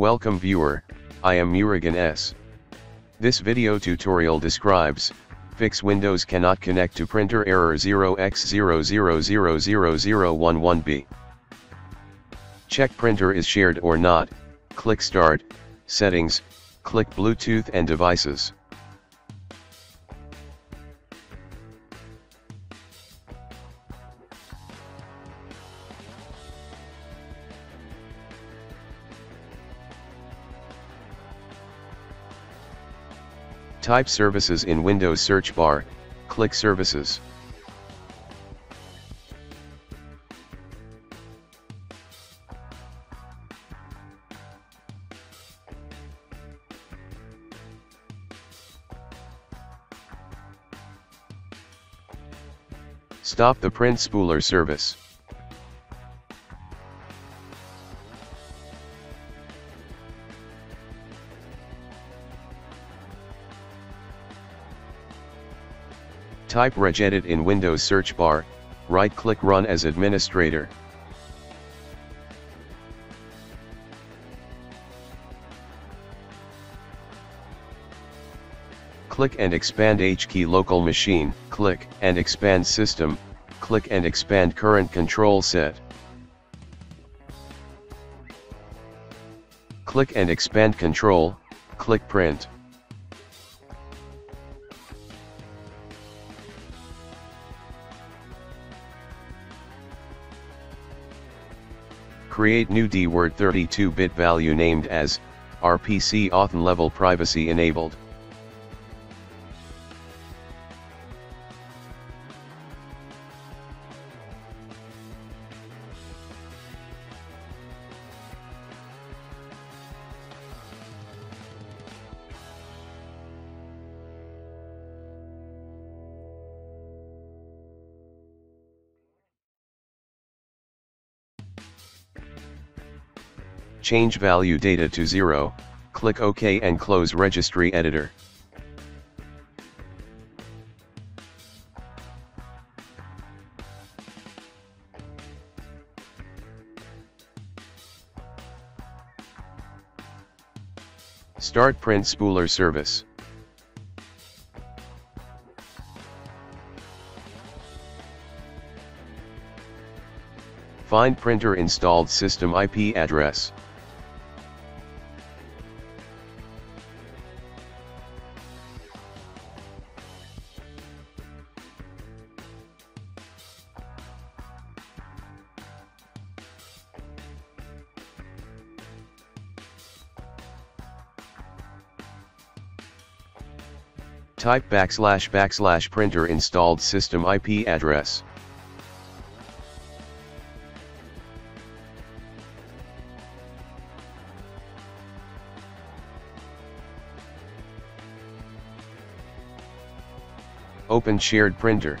Welcome viewer, I am Murugan S. This video tutorial describes, fix Windows cannot connect to printer error 0x00000011b. Check printer is shared or not, click Start, Settings, click Bluetooth and Devices. Type Services in Windows search bar, click Services. Stop the print spooler service. Type regedit in Windows search bar, right-click Run as administrator. Click and expand HKey local machine, click and expand system, click and expand current control set. Click and expand control, click print. Create new DWORD 32-bit value named as RPC Authn level privacy enabled. Change value data to 0, click OK and close Registry Editor. Start Print Spooler Service. Find printer installed system IP address. Type backslash backslash printer installed system IP address. Open shared printer.